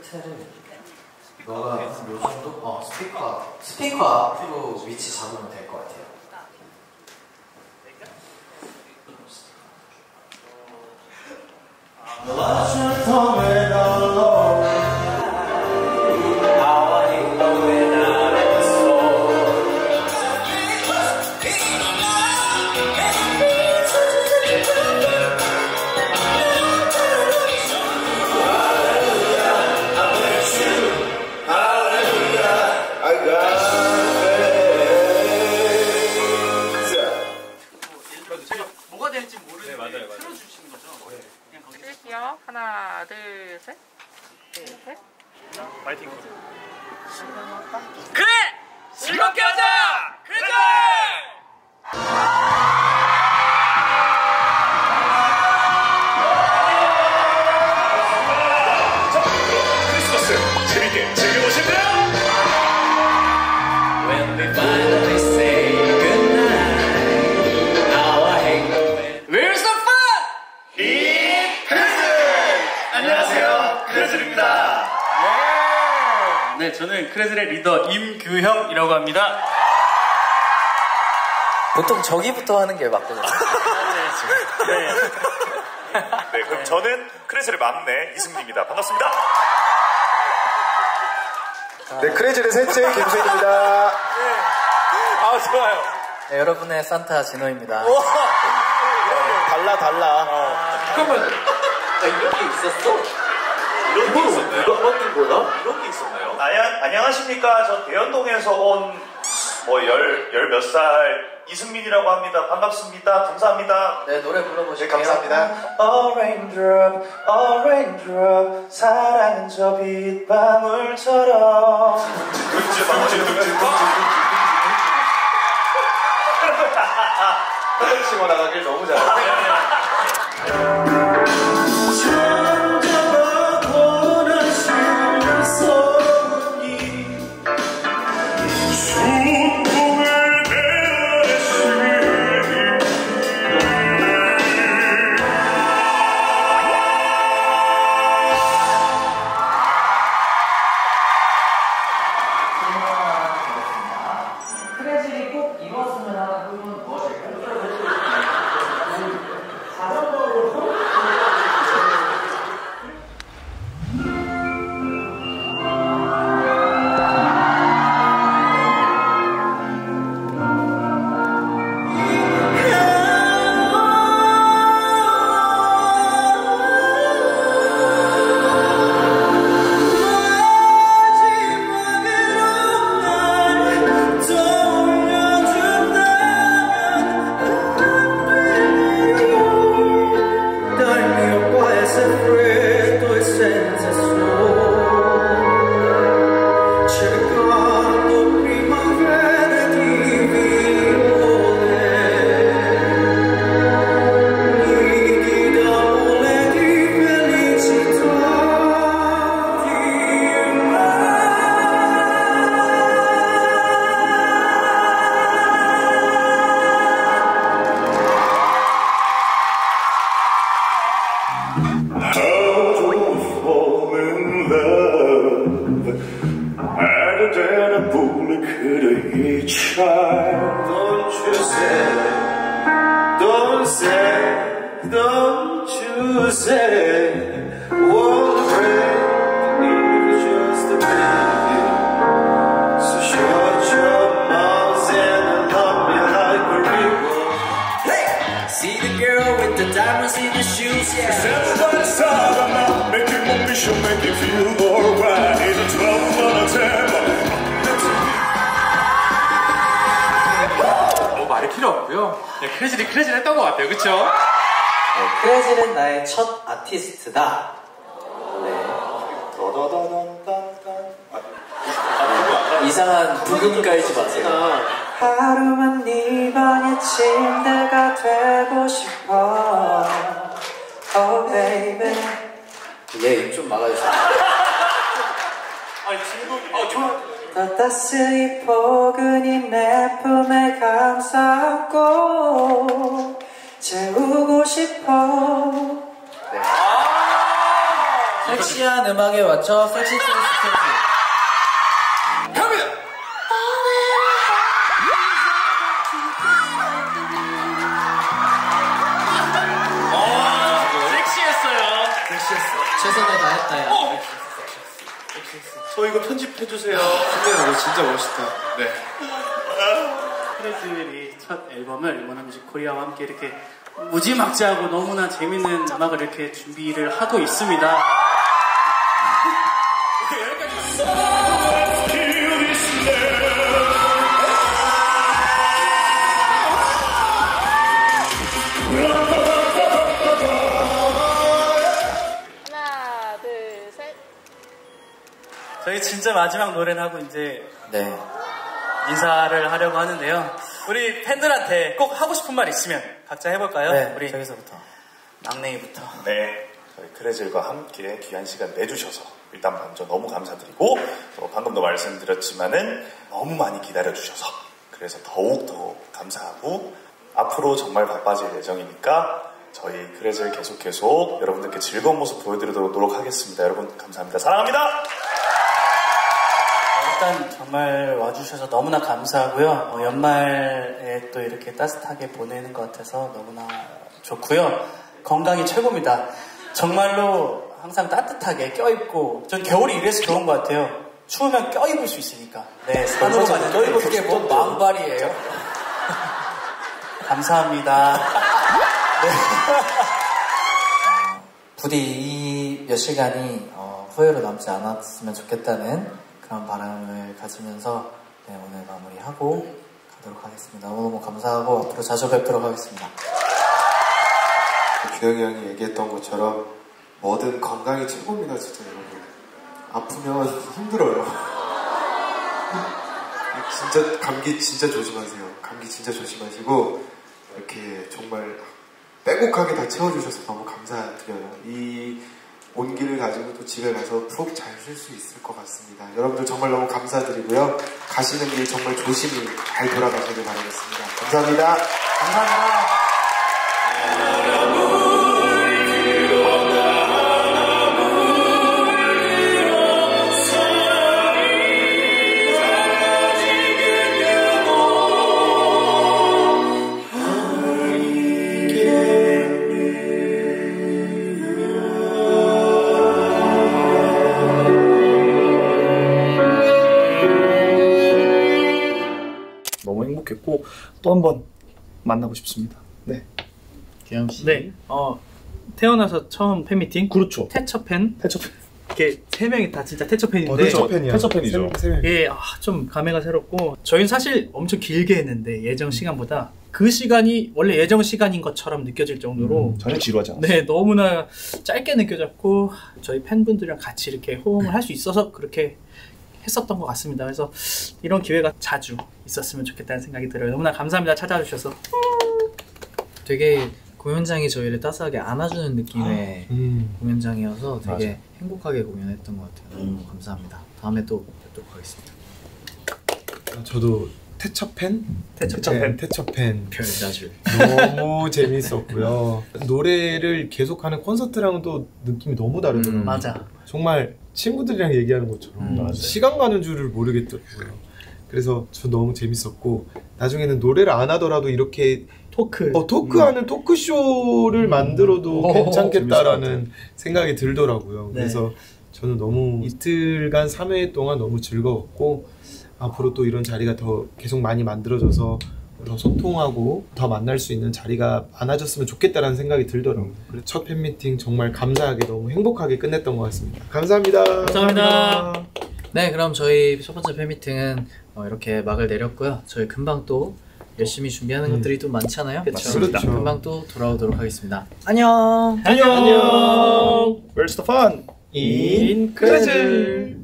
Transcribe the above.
끝에를 너가 요 정도? 어 스피커 스피커 앞으로 위치 잡으면 될 것 같아요. I 하나, 둘, 셋. 둘, 셋. 파이팅 그래! 즐겁게 하자! 네, 저는 크레즐의 리더 임규형이라고 합니다. 보통 저기부터 하는 게 맞거든요. 네. 네 그럼 저는 크레즐의 막내 이승기입니다 반갑습니다 네, 크레이즐의 셋째 김수현입니다. 아, 좋아요. 네, 여러분의 산타 진호입니다. 달라, 달라. 잠깐만, 아, 이런 게 있었어? 이런 게 있었나요? 누가 만든 거야? 이런 게 있었나요? 안녕, 안녕하십니까 저 대연동에서 온뭐열열몇살 이승민이라고 합니다 반갑습니다 감사합니다 네, 노래 불러보실게요. 네, 감사합니다. A raindrop, a raindrop, 사랑은 저 빗방울처럼. 둥지 방지 둥지 둥지 하늘 치고 나가길 너무 잘해. Child. Don't you say, don't say, don't you say, 없고요. 네, 크레즐이 크레즐 했던 것 같아요. 그쵸? 네, 크레즐은 나의 첫 아티스트다. 이상한 부금 깔지 마세요. 하루만 네 방의 침대가 되고 싶어. Oh baby. 얘입좀 막아주세요. 아니, 진국이. 아, 좋아. 더 따스히 포근히 내 품에 감싸고 재우고 싶어. 네. 섹시한 음악에 맞춰 섹시 댄스 스테이지. 갑니다! 섹시했어요. 최선을 다했다, 야. 저 이거 편집해주세요. 승민아, 너 진짜 멋있다. 네. 크레즈들이 첫 앨범을 뮤직 코리아와 함께 이렇게 무지막지하고 너무나 재밌는 음악을 이렇게 준비를 하고 있습니다. 진짜 마지막 노래를 하고 이제 네. 인사를 하려고 하는데요. 우리 팬들한테 꼭 하고 싶은 말 있으면 각자 해볼까요? 네, 우리 저기서부터. 막내이부터. 네, 저희 크레즐과 함께 귀한 시간 내주셔서 일단 먼저 너무 감사드리고 또 방금도 말씀드렸지만은 너무 많이 기다려주셔서 그래서 더욱 더 감사하고 앞으로 정말 바빠질 예정이니까 저희 크레즐 계속 계속 여러분들께 즐거운 모습 보여드리도록 노력하겠습니다. 여러분 감사합니다. 사랑합니다. 일단 정말 와주셔서 너무나 감사하고요. 어, 연말에 또 이렇게 따뜻하게 보내는 것 같아서 너무나 좋고요. 건강이 최고입니다. 정말로 항상 따뜻하게 껴입고 전 겨울이 이래서 좋은 것 같아요. 추우면 껴입을 수 있으니까. 네, 산으로 가는 껴입고 그게 뭐 망발이에요? 감사합니다. 부디 이 몇 시간이 어, 후회로 남지 않았으면 좋겠다는 그런 바람을 가지면서 네, 오늘 마무리하고 가도록 하겠습니다. 너무너무 감사하고 앞으로 자주 뵙도록 하겠습니다. 규영이 형이 얘기했던 것처럼 뭐든 건강이 최고입니다, 진짜 여러분. 아프면 힘들어요. 진짜 감기 진짜 조심하세요. 감기 진짜 조심하시고 이렇게 정말 빼곡하게 다 채워주셔서 너무 감사드려요. 이 온기를 가지고 또 집에 가서 푹 잘 쉴 수 있을 것 같습니다. 여러분들 정말 너무 감사드리고요. 가시는 길 정말 조심히 잘 돌아가시길 바라겠습니다. 감사합니다. 감사합니다. 행복했고 또 한 번 만나고 싶습니다. 네. 규영 씨. 네, 어, 태어나서 처음 팬미팅? 그렇죠. 태처 팬? 태초 이렇게 세 명이 다 진짜 태처 팬인데 태초 팬이야. 태초 팬이죠. 세, 세 명. 예, 아, 좀 감회가 새롭고 저희는 사실 엄청 길게 했는데 예정 시간보다 그 시간이 원래 예정 시간인 것처럼 느껴질 정도로 전혀 지루하지 않아. 네 너무나 짧게 느껴졌고 저희 팬분들이랑 같이 이렇게 호응을 할 수 있어서 그렇게 했었던 것 같습니다. 그래서 이런 기회가 자주 있었으면 좋겠다는 생각이 들어요. 너무나 감사합니다. 찾아와 주셔서. 되게 공연장이 저희를 따스하게 안아주는 느낌의 음. 공연장이어서 되게 행복하게 공연했던 것 같아요. 너무 감사합니다. 다음에 또 뵙도록 하겠습니다. 저도 태처 팬? 태처 팬. 태처 팬. 별자줄. 너무 재밌었고요. 노래를 계속하는 콘서트랑은 또 느낌이 너무 다르더라고요. 음, 맞아. 정말 친구들이랑 얘기하는 것처럼 음. 시간 가는 줄을 모르겠더라고요. 그래서 저 너무 재밌었고 나중에는 노래를 안 하더라도 이렇게 토크. 어, 토크하는 토크쇼를 만들어도 오, 괜찮겠다라는 생각이 들더라고요. 네. 그래서 저는 너무 이틀간 3회 동안 너무 즐거웠고 앞으로 또 이런 자리가 더 계속 많이 만들어져서 더 소통하고 더 만날 수 있는 자리가 많아졌으면 좋겠다라는 생각이 들더라고요. 그래서 첫 팬미팅 정말 감사하게 너무 행복하게 끝냈던 것 같습니다. 감사합니다. 감사합니다. 네, 그럼 저희 첫 번째 팬미팅은 어, 이렇게 막을 내렸고요. 저희 금방 또 열심히 준비하는 음. 것들이 또 많잖아요. 그렇죠? 그렇죠. 금방 또 돌아오도록 하겠습니다. 안녕. 안녕. Where's the fun? 인 크레즐